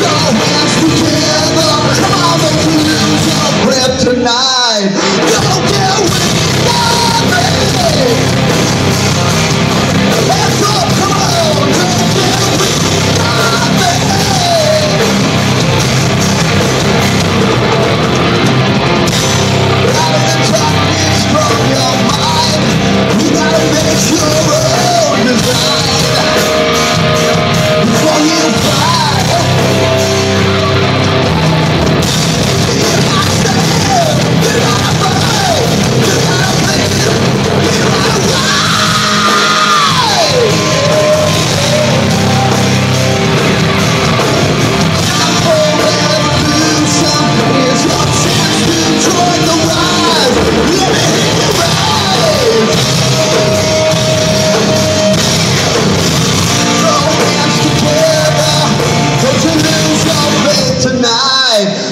show. alive